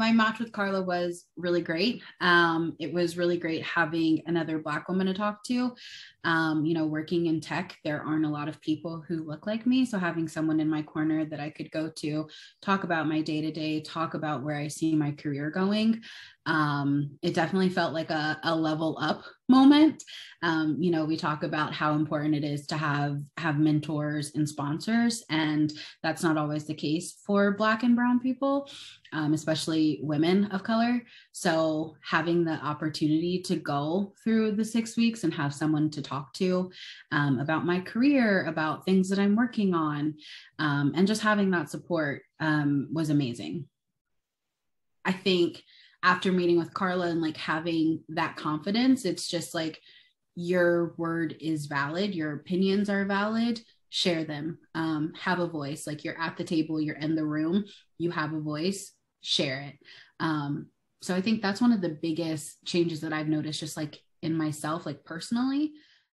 My match with Carla was really great. Um, it was really great having another Black woman to talk to. Um, you know, working in tech, there aren't a lot of people who look like me. So having someone in my corner that I could go to, talk about my day to day, talk about where I see my career going, um, it definitely felt like a, a level up moment. Um, you know, we talk about how important it is to have have mentors and sponsors, and that's not always the case for Black and Brown people, um, especially women of color. So having the opportunity to go through the six weeks and have someone to talk to um, about my career, about things that I'm working on, um, and just having that support um, was amazing. I think after meeting with Carla and like having that confidence, it's just like your word is valid, your opinions are valid, share them, um, have a voice. Like you're at the table, you're in the room, you have a voice, share it. Um, so I think that's one of the biggest changes that I've noticed, just like in myself, like personally,